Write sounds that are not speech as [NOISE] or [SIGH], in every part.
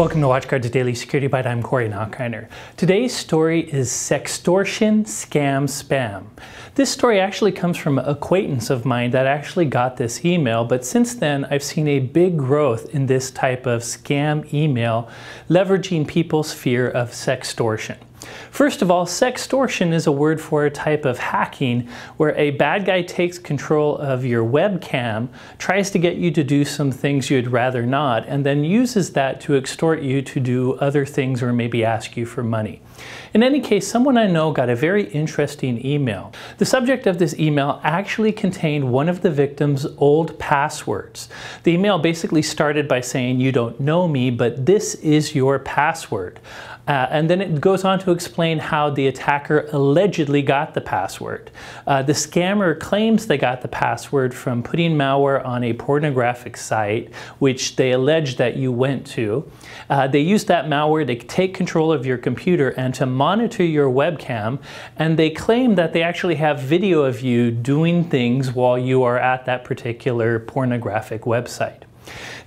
Welcome to WatchGuard's Daily Security Byte. I'm Corey Nachreiner. Today's story is sextortion scam spam. This story actually comes from an acquaintance of mine that actually got this email, but since then I've seen a big growth in this type of scam email leveraging people's fear of sextortion. First of all, sextortion is a word for a type of hacking where a bad guy takes control of your webcam, tries to get you to do some things you'd rather not, and then uses that to extort you to do other things or maybe ask you for money. In any case, someone I know got a very interesting email. The subject of this email actually contained one of the victim's old passwords. The email basically started by saying, you don't know me, but this is your password. Uh, and then it goes on to explain how the attacker allegedly got the password. Uh, the scammer claims they got the password from putting malware on a pornographic site, which they allege that you went to. Uh, they use that malware to take control of your computer and to monitor your webcam, and they claim that they actually have video of you doing things while you are at that particular pornographic website.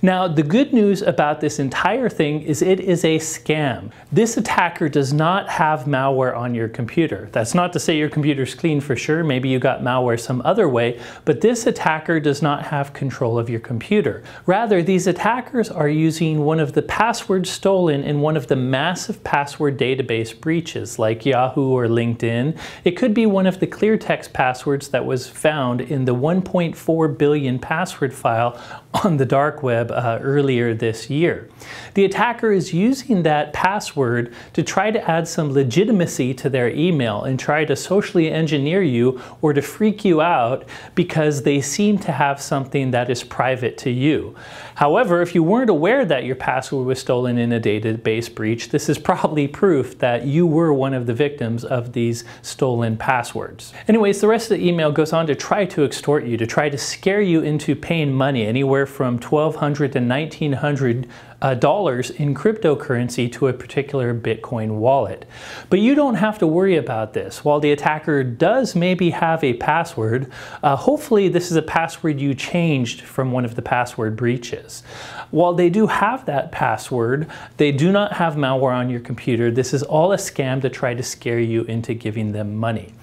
Now, the good news about this entire thing is it is a scam. This attacker does not have malware on your computer. That's not to say your computer's clean for sure. Maybe you got malware some other way, but this attacker does not have control of your computer. Rather, these attackers are using one of the passwords stolen in one of the massive password database breaches like Yahoo or LinkedIn. It could be one of the clear text passwords that was found in the 1.4 billion password file on the dark web uh, earlier this year. The attacker is using that password to try to add some legitimacy to their email and try to socially engineer you or to freak you out because they seem to have something that is private to you. However, if you weren't aware that your password was stolen in a database breach, this is probably proof that you were one of the victims of these stolen passwords. Anyways, the rest of the email goes on to try to extort you, to try to scare you into paying money, anywhere from 1200 to 1900 uh, dollars in cryptocurrency to a particular Bitcoin wallet. But you don't have to worry about this. While the attacker does maybe have a password, uh, hopefully this is a password you changed from one of the password breaches. While they do have that password, they do not have malware on your computer. This is all a scam to try to scare you into giving them money.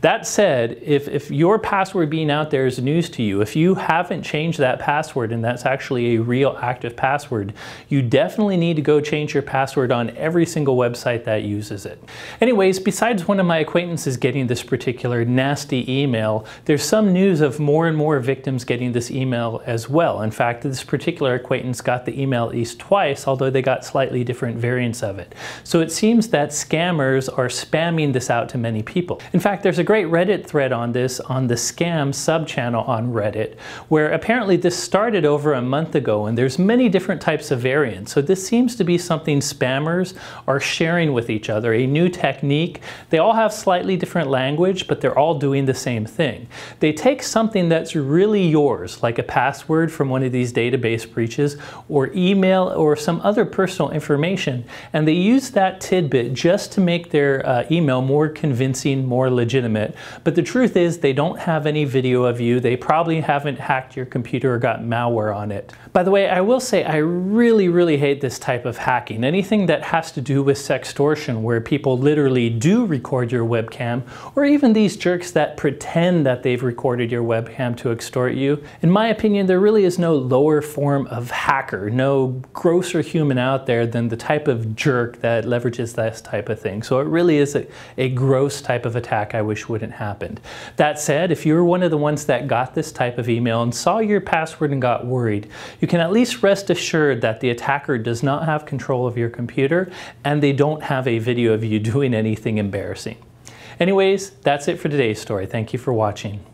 That said, if, if your password being out there is news to you, if you haven't changed that password and that's actually a real active password, you definitely need to go change your password on every single website that uses it. Anyways, besides one of my acquaintances getting this particular nasty email, there's some news of more and more victims getting this email as well. In fact, this particular acquaintance got the email at least twice, although they got slightly different variants of it. So it seems that scammers are spamming this out to many people. In fact, there's a great Reddit thread on this on the scam subchannel on Reddit, where apparently this started over a month ago and there's many different types of variants variant. So this seems to be something spammers are sharing with each other, a new technique. They all have slightly different language, but they're all doing the same thing. They take something that's really yours, like a password from one of these database breaches, or email, or some other personal information, and they use that tidbit just to make their uh, email more convincing, more legitimate. But the truth is they don't have any video of you. They probably haven't hacked your computer or got malware on it. By the way, I will say I really really, hate this type of hacking. Anything that has to do with sextortion, where people literally do record your webcam, or even these jerks that pretend that they've recorded your webcam to extort you. In my opinion, there really is no lower form of hacker, no grosser human out there than the type of jerk that leverages this type of thing. So it really is a, a gross type of attack I wish wouldn't happen. That said, if you're one of the ones that got this type of email and saw your password and got worried, you can at least rest assured that the attacker does not have control of your computer and they don't have a video of you [LAUGHS] doing anything embarrassing. Anyways, that's it for today's story. Thank you for watching.